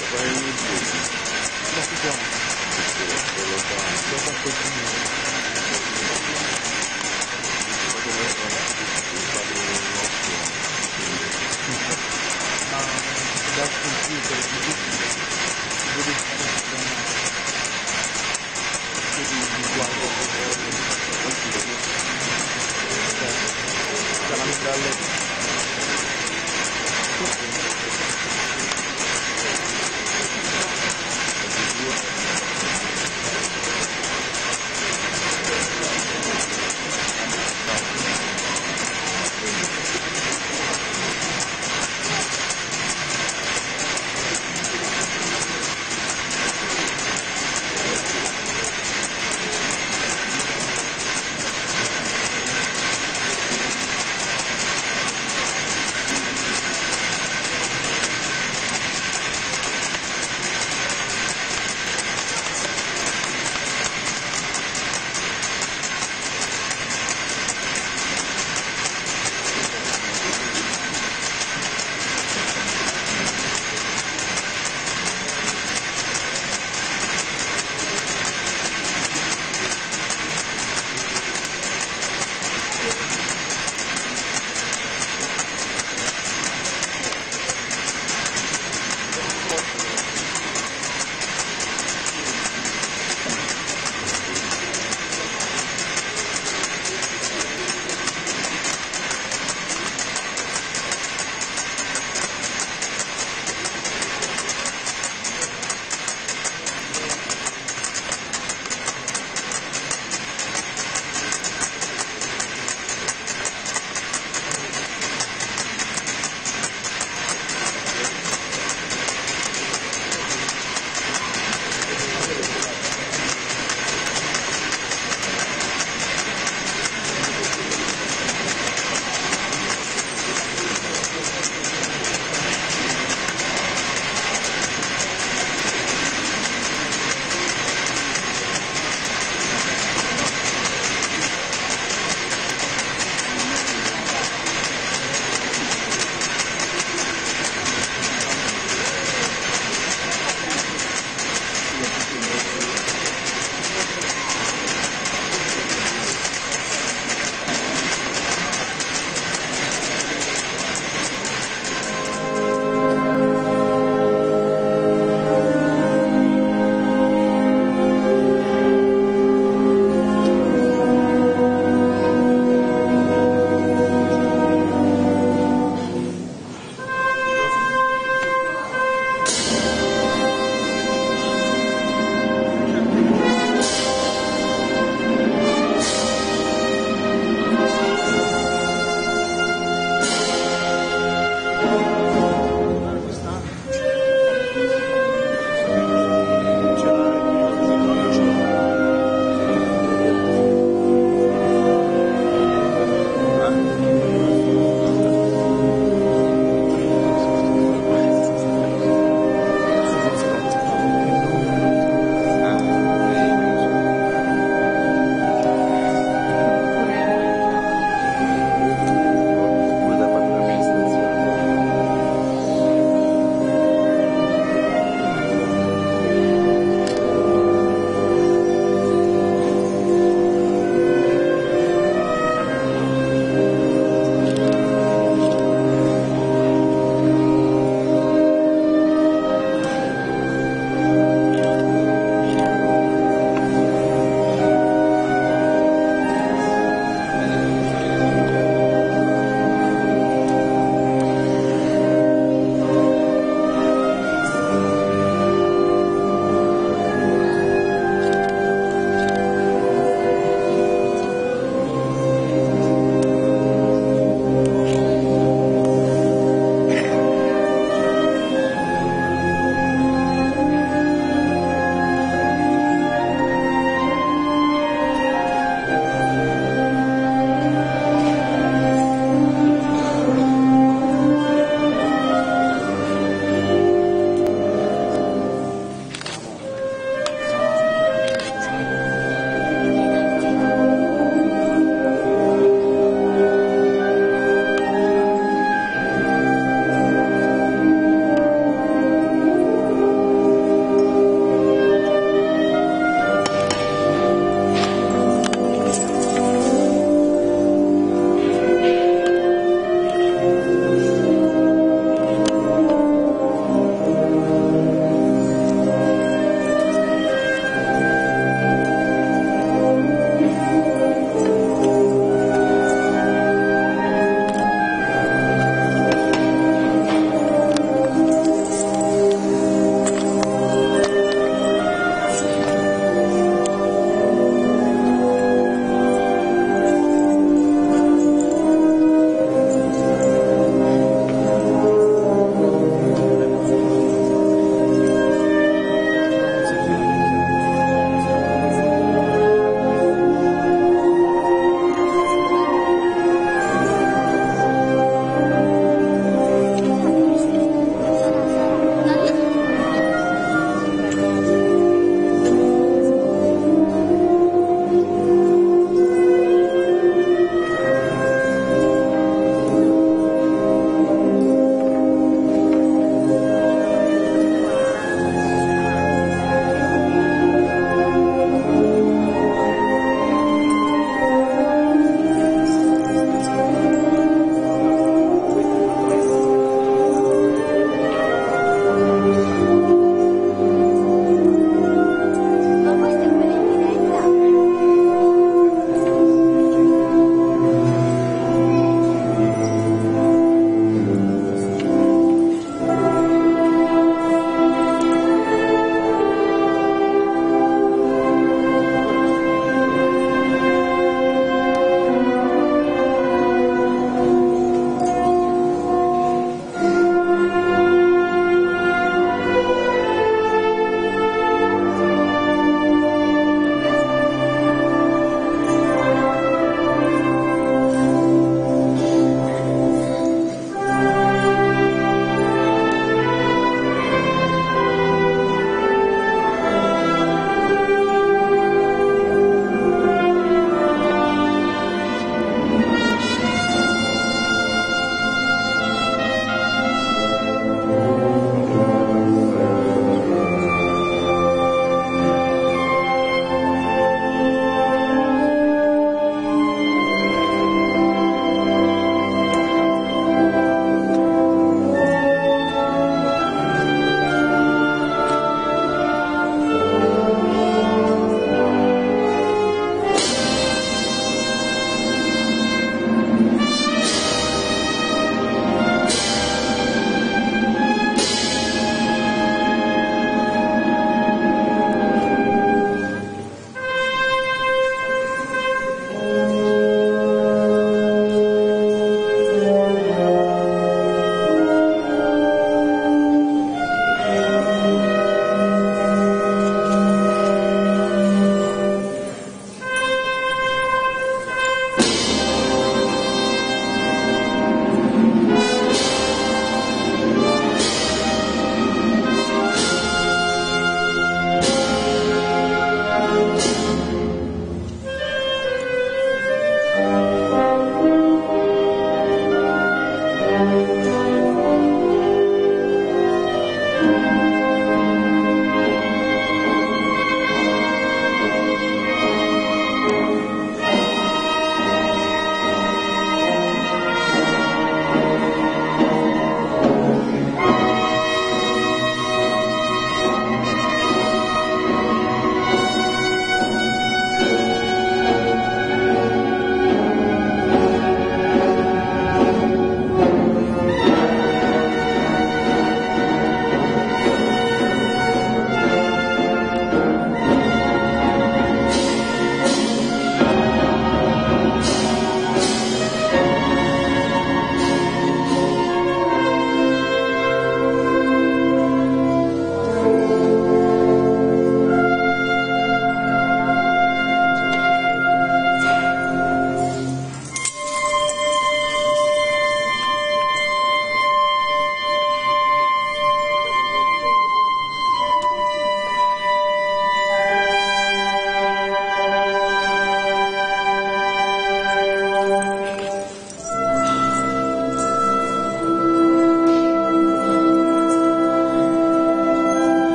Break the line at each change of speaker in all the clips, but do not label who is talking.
un po' a basso, fai un giù.
Ma si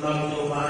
not so my.